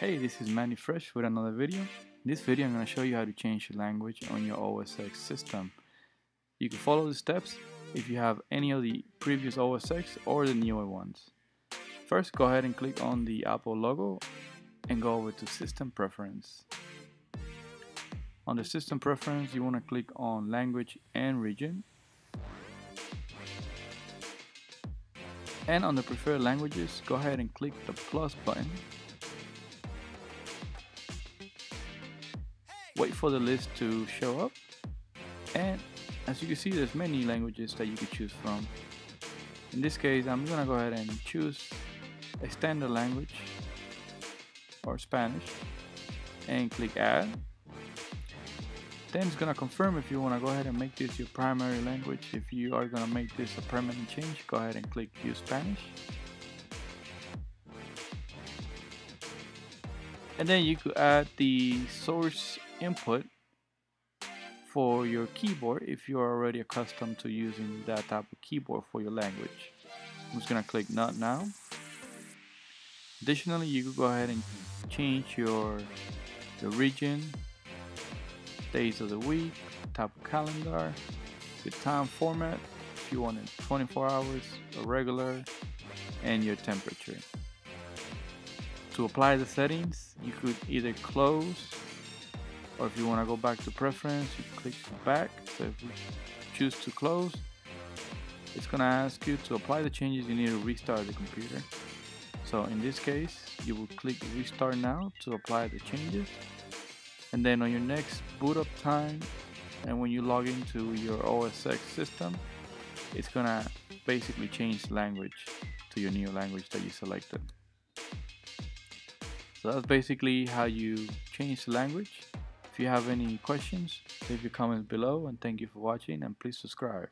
Hey, this is Manny Fresh with another video. In this video, I'm going to show you how to change the language on your OS X system. You can follow the steps if you have any of the previous OS X or the newer ones. First, go ahead and click on the Apple logo and go over to System Preference. On the System Preference, you want to click on Language and Region. And on the Preferred Languages, go ahead and click the plus button wait for the list to show up. And as you can see there's many languages that you could choose from. In this case I'm gonna go ahead and choose a standard language or Spanish and click add. Then it's gonna confirm if you want to go ahead and make this your primary language. If you are gonna make this a permanent change go ahead and click use Spanish. And then you could add the source input for your keyboard if you're already accustomed to using that type of keyboard for your language. I'm just gonna click not now. Additionally, you could go ahead and change your the region, days of the week, type of calendar, the time format if you want it 24 hours or regular, and your temperature. To apply the settings, you could either close or if you want to go back to preference you click back. So if you choose to close it's gonna ask you to apply the changes you need to restart the computer. So in this case you will click restart now to apply the changes. And then on your next boot up time and when you log into your OS X system it's gonna basically change language to your new language that you selected. So that's basically how you change the language if you have any questions, leave your comments below and thank you for watching and please subscribe.